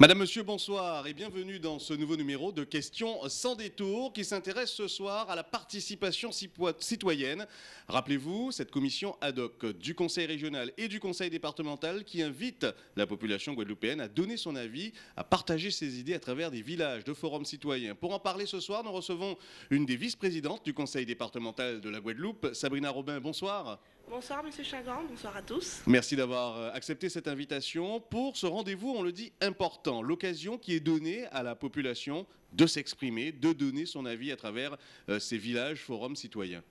Madame, Monsieur, bonsoir et bienvenue dans ce nouveau numéro de Questions sans détour qui s'intéresse ce soir à la participation citoyenne. Rappelez-vous, cette commission ad hoc du Conseil régional et du Conseil départemental qui invite la population guadeloupéenne à donner son avis, à partager ses idées à travers des villages de forums citoyens. Pour en parler ce soir, nous recevons une des vice-présidentes du Conseil départemental de la Guadeloupe, Sabrina Robin. Bonsoir. Bonsoir Monsieur Chagrin, bonsoir à tous. Merci d'avoir euh, accepté cette invitation pour ce rendez-vous, on le dit, important. L'occasion qui est donnée à la population de s'exprimer, de donner son avis à travers euh, ces villages, forums citoyens.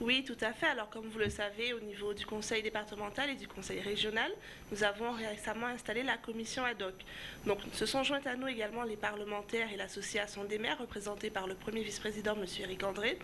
Oui, tout à fait. Alors, comme vous le savez, au niveau du conseil départemental et du conseil régional, nous avons récemment installé la commission ad hoc. Donc, se sont joints à nous également les parlementaires et l'association des maires, représentée par le premier vice-président, M. Eric André.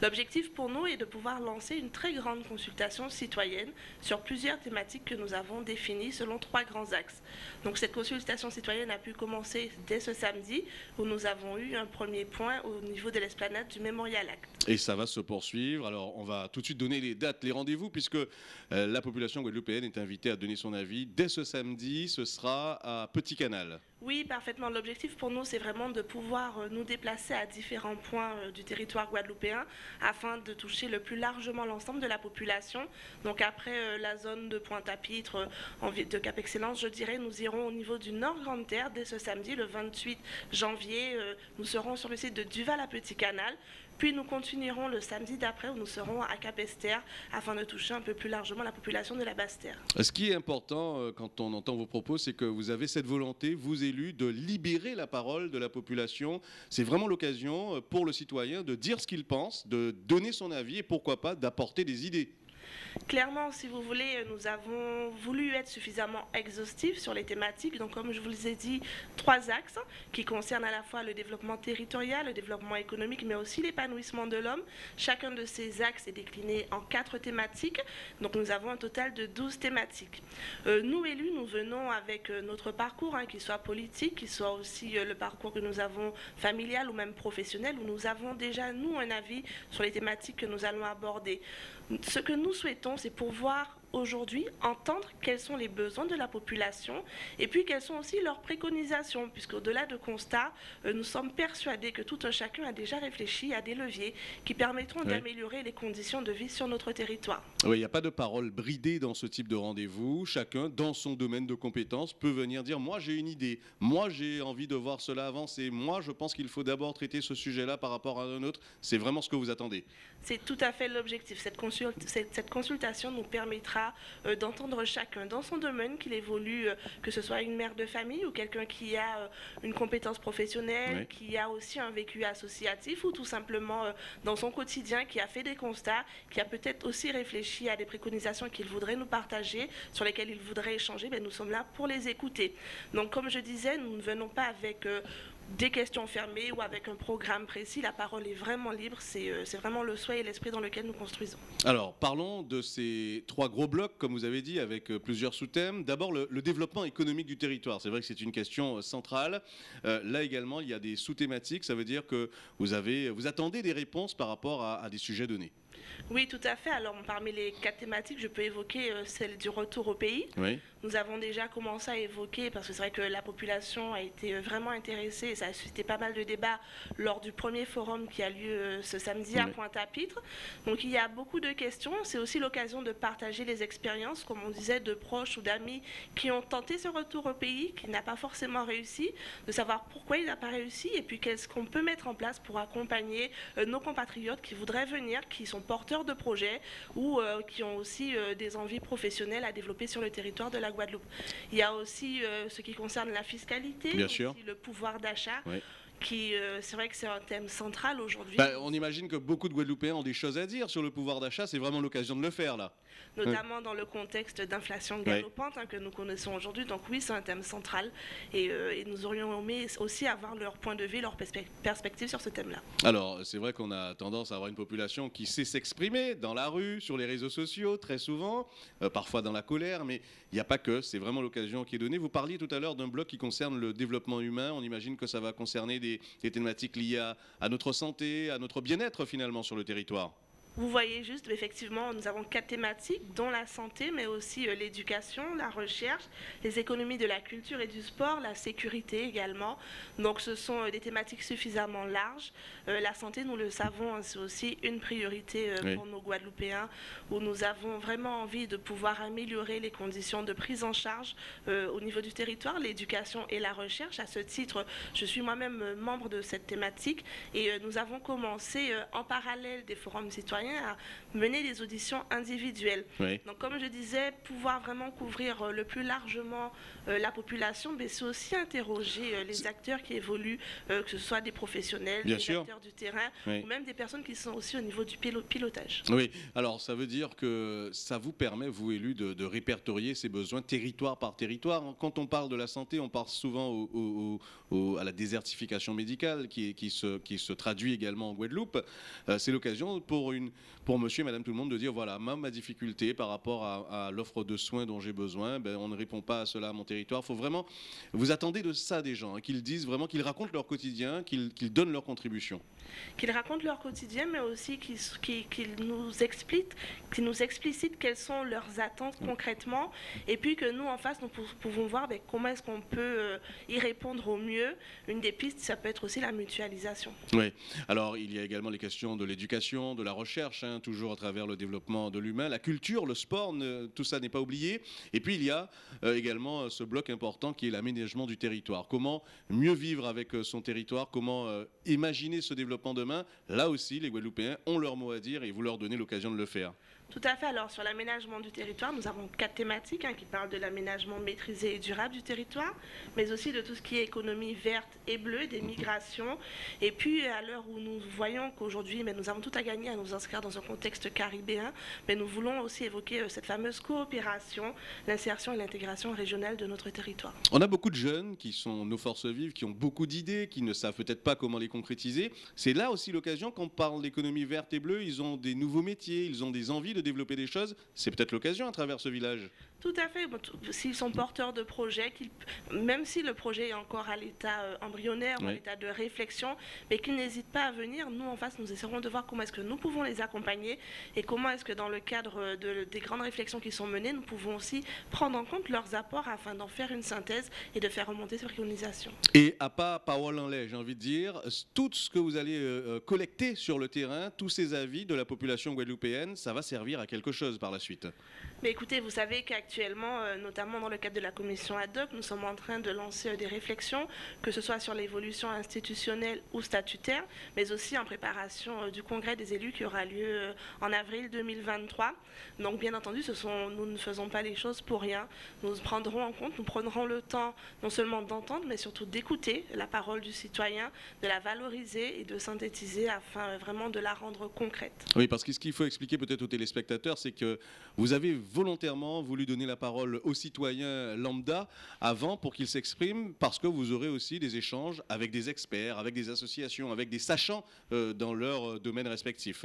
L'objectif pour nous est de pouvoir lancer une très grande consultation citoyenne sur plusieurs thématiques que nous avons définies selon trois grands axes. Donc, cette consultation citoyenne a pu commencer dès ce samedi, où nous avons eu un premier point au niveau de l'esplanade du Mémorial Act. Et ça va se poursuivre. Alors, va tout de suite donner les dates, les rendez-vous, puisque euh, la population guadeloupéenne est invitée à donner son avis. Dès ce samedi, ce sera à Petit Canal. Oui, parfaitement. L'objectif pour nous, c'est vraiment de pouvoir euh, nous déplacer à différents points euh, du territoire guadeloupéen afin de toucher le plus largement l'ensemble de la population. Donc après la zone de Pointe-à-Pitre, de Cap Excellence, je dirais, nous irons au niveau du Nord Grande Terre dès ce samedi, le 28 janvier. Nous serons sur le site de Duval à Petit Canal. Puis nous continuerons le samedi d'après où nous serons à Cap-Esther afin de toucher un peu plus largement la population de la Basse-Terre. Ce qui est important euh, quand on entend vos propos, c'est que vous avez cette volonté, vous élus, de libérer la parole de la population. C'est vraiment l'occasion euh, pour le citoyen de dire ce qu'il pense, de donner son avis et pourquoi pas d'apporter des idées. Clairement, si vous voulez, nous avons voulu être suffisamment exhaustifs sur les thématiques. Donc, comme je vous les ai dit, trois axes qui concernent à la fois le développement territorial, le développement économique, mais aussi l'épanouissement de l'homme. Chacun de ces axes est décliné en quatre thématiques. Donc, nous avons un total de 12 thématiques. Euh, nous, élus, nous venons avec euh, notre parcours, hein, qu'il soit politique, qu'il soit aussi euh, le parcours que nous avons familial ou même professionnel, où nous avons déjà, nous, un avis sur les thématiques que nous allons aborder. Ce que nous souhaitons, c'est pouvoir aujourd'hui entendre quels sont les besoins de la population et puis quelles sont aussi leurs préconisations, puisqu'au-delà de constats, euh, nous sommes persuadés que tout un chacun a déjà réfléchi à des leviers qui permettront d'améliorer les conditions de vie sur notre territoire. Oui, il n'y a pas de parole bridée dans ce type de rendez-vous. Chacun, dans son domaine de compétences, peut venir dire moi j'ai une idée, moi j'ai envie de voir cela avancer, moi je pense qu'il faut d'abord traiter ce sujet-là par rapport à un autre. C'est vraiment ce que vous attendez. C'est tout à fait l'objectif. Cette, cette consultation nous permettra euh, d'entendre chacun dans son domaine, qu'il évolue, euh, que ce soit une mère de famille ou quelqu'un qui a euh, une compétence professionnelle, qui a aussi un vécu associatif ou tout simplement dans son quotidien, qui a fait des constats, qui a peut-être aussi réfléchi à des préconisations qu'il voudrait nous partager, sur lesquelles il voudrait échanger, ben, nous sommes là pour les écouter. Donc comme je disais, nous ne venons pas avec des questions fermées ou avec un programme précis. La parole est vraiment libre. Euh, c'est vraiment le souhait et l'esprit dans lequel nous construisons. Alors, parlons de ces trois gros blocs, comme vous avez dit, avec euh, plusieurs sous-thèmes. D'abord, le, développement économique du territoire. C'est vrai que c'est une question euh, centrale. là également, il y a des sous-thématiques. Ça veut dire que vous, avez, vous attendez des réponses par rapport à des sujets donnés. Oui, tout à fait. Alors, parmi les quatre thématiques, je peux évoquer euh, celle du retour au pays. Nous avons déjà commencé à évoquer, parce que c'est vrai que la population a été euh, vraiment intéressée, et ça a suscité pas mal de débats lors du premier forum qui a lieu euh, ce samedi à Pointe-à-Pitre. Donc, il y a beaucoup de questions. C'est aussi l'occasion de partager les expériences, comme on disait, de proches ou d'amis qui ont tenté ce retour au pays, qui n'a pas forcément réussi, de savoir pourquoi il n'a pas réussi, et puis qu'est-ce qu'on peut mettre en place pour accompagner nos compatriotes qui voudraient venir, qui sont porteurs de projets ou euh, qui ont aussi euh, des envies professionnelles à développer sur le territoire de la Guadeloupe. Il y a aussi euh, ce qui concerne la fiscalité, le pouvoir d'achat. Qui, c'est vrai que c'est un thème central aujourd'hui. Bah, on imagine que beaucoup de Guadeloupéens ont des choses à dire sur le pouvoir d'achat. C'est vraiment l'occasion de le faire là notamment dans le contexte d'inflation galopante hein, que nous connaissons aujourd'hui. Donc oui, c'est un thème central euh, et, nous aurions aimé aussi avoir leur point de vue, leur perspective sur ce thème-là. Alors, c'est vrai qu'on a tendance à avoir une population qui sait s'exprimer dans la rue, sur les réseaux sociaux, très souvent, euh, parfois dans la colère, mais il n'y a pas que, c'est vraiment l'occasion qui est donnée. Vous parliez tout à l'heure d'un bloc qui concerne le développement humain. On imagine que ça va concerner des, thématiques liées à notre santé, à notre bien-être finalement sur le territoire. Vous voyez juste, effectivement, nous avons quatre thématiques, dont la santé, mais aussi euh, l'éducation, la recherche, les économies de la culture et du sport, la sécurité également. Donc ce sont euh, des thématiques suffisamment larges. Euh, la santé, nous le savons, hein, c'est aussi une priorité pour nos Guadeloupéens, où nous avons vraiment envie de pouvoir améliorer les conditions de prise en charge au niveau du territoire, l'éducation et la recherche. À ce titre, je suis moi-même membre de cette thématique et nous avons commencé en parallèle des forums citoyens à mener des auditions individuelles. Donc, comme je disais, pouvoir vraiment couvrir euh, le plus largement euh, la population, mais c'est aussi interroger euh, les acteurs qui évoluent, que ce soit des professionnels, des acteurs du terrain, ou même des personnes qui sont aussi au niveau du pilotage. Oui, alors ça veut dire que ça vous permet, vous élus, de, répertorier ces besoins territoire par territoire. Quand on parle de la santé, on parle souvent à la désertification médicale qui, qui, se, qui se traduit également en Guadeloupe. c'est l'occasion pour une pour monsieur et madame tout le monde de dire voilà, ma, ma difficulté par rapport à, l'offre de soins dont j'ai besoin, ben, on ne répond pas à cela à mon territoire. faut vraiment, vous attendez de ça des gens, hein, qu'ils disent vraiment, qu'ils racontent leur quotidien, qu'ils donnent leur contribution. Qu'ils racontent leur quotidien, mais aussi qu'ils nous expliquent, qu'ils nous explicitent quelles sont leurs attentes mm. concrètement, et puis que nous, en face, nous pouvons voir ben, comment est-ce qu'on peut euh, y répondre au mieux. Une des pistes, ça peut être aussi la mutualisation. Oui, alors il y a également les questions de l'éducation, de la recherche, hein, toujours à travers le développement de l'humain, la culture, le sport, tout ça n'est pas oublié. Et puis il y a euh, également euh, ce bloc important qui est l'aménagement du territoire. Comment mieux vivre avec euh, son territoire, comment imaginer ce développement demain? Là aussi, les Guadeloupéens ont leur mot à dire et vous leur donnez l'occasion de le faire. Tout à fait. Alors, sur l'aménagement du territoire, nous avons quatre thématiques hein, qui parlent de l'aménagement maîtrisé et durable du territoire, mais aussi de tout ce qui est économie verte et bleue, des migrations. Et puis, à l'heure où nous voyons qu'aujourd'hui, nous avons tout à gagner à nous inscrire dans un contexte caribéen, mais nous voulons aussi évoquer euh, cette fameuse coopération, l'insertion et l'intégration régionale de notre territoire. On a beaucoup de jeunes qui sont nos forces vives, qui ont beaucoup d'idées, qui ne savent peut-être pas comment les concrétiser. C'est là aussi l'occasion, quand on parle d'économie verte et bleue, ils ont des nouveaux métiers, ils ont des envies de développer des choses, c'est peut-être l'occasion à travers ce village. Tout à fait. S'ils sont porteurs de projets, même si le projet est encore à l'état euh, embryonnaire, à l'état de réflexion, mais qu'ils n'hésitent pas à venir, nous en face, nous essaierons de voir comment est-ce que nous pouvons les accompagner et comment est-ce que dans le cadre de, des grandes réflexions qui sont menées, nous pouvons aussi prendre en compte leurs apports afin d'en faire une synthèse et de faire remonter ces préconisations. Et à pas parole en lait, j'ai envie de dire, tout ce que vous allez euh, euh, collecter sur le terrain, tous ces avis de la population guadeloupéenne, ça va servir à quelque chose par la suite. Mais écoutez, vous savez qu'actuellement, euh, notamment dans le cadre de la commission ad hoc, nous sommes en train de lancer euh, des réflexions, que ce soit sur l'évolution institutionnelle ou statutaire, mais aussi en préparation euh, du congrès des élus qui aura lieu en avril 2023. Donc bien entendu, nous ne faisons pas les choses pour rien. Nous prendrons en compte, nous prendrons le temps non seulement d'entendre, mais surtout d'écouter la parole du citoyen, de la valoriser et de synthétiser afin vraiment de la rendre concrète. Oui, parce que ce qu'il faut expliquer peut-être aux téléspectateurs, c'est que vous avez volontairement voulu donner la parole aux citoyens lambda avant pour qu'ils s'expriment, parce que vous aurez aussi des échanges avec des experts, avec des associations, avec des sachants euh, dans leur domaine respectif.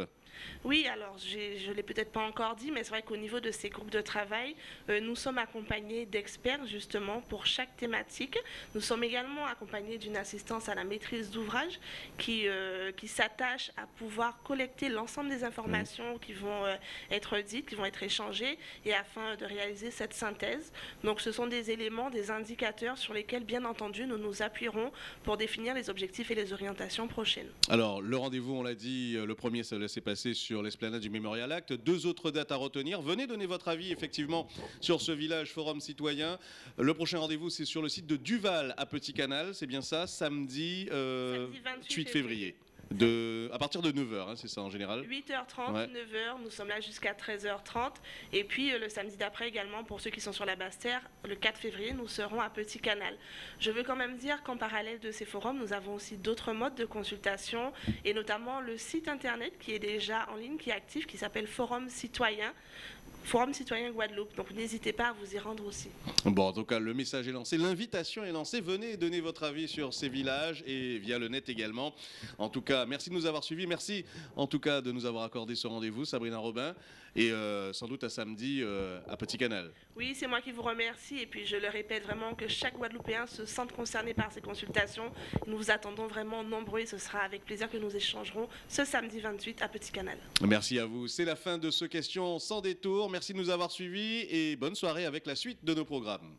Oui, alors je ne l'ai peut-être pas encore dit, mais c'est vrai qu'au niveau de ces groupes de travail, euh, nous sommes accompagnés d'experts justement pour chaque thématique. Nous sommes également accompagnés d'une assistance à la maîtrise d'ouvrage qui, euh, qui s'attache à pouvoir collecter l'ensemble des informations mmh. qui vont euh, être dites, qui vont être échangées, et afin de réaliser cette synthèse. Donc ce sont des éléments, des indicateurs sur lesquels, bien entendu, nous nous appuierons pour définir les objectifs et les orientations prochaines. Alors le rendez-vous, on l'a dit, le premier, s'est passé sur l'esplanade du Mémorial Act. Deux autres dates à retenir. Venez donner votre avis effectivement sur ce village forum citoyen. Le prochain rendez-vous, c'est sur le site de Duval à Petit Canal. C'est bien ça, samedi, euh, 8 février à partir de 9h, hein, c'est ça en général 8h30, 9h, nous sommes là jusqu'à 13h30. Et puis euh, le samedi d'après également, pour ceux qui sont sur la Basse-Terre, le 4 février, nous serons à Petit Canal. Je veux quand même dire qu'en parallèle de ces forums, nous avons aussi d'autres modes de consultation, et notamment le site internet qui est déjà en ligne, qui est actif, qui s'appelle Forum Citoyen Forum Citoyen Guadeloupe. Donc n'hésitez pas à vous y rendre aussi. Bon, en tout cas, le message est lancé, l'invitation est lancée. Venez donner votre avis sur ces villages et via le net également. En tout cas, merci de nous avoir suivis. Merci en tout cas de nous avoir accordé ce rendez-vous, Sabrina Robin. Et euh, sans doute à samedi euh, à Petit Canal. Oui, c'est moi qui vous remercie. Et puis je le répète vraiment que chaque Guadeloupéen se sente concerné par ces consultations. Nous vous attendons vraiment nombreux et ce sera avec plaisir que nous échangerons ce samedi 28 à Petit Canal. Merci à vous. C'est la fin de ce question sans détour. Merci de nous avoir suivis et bonne soirée avec la suite de nos programmes.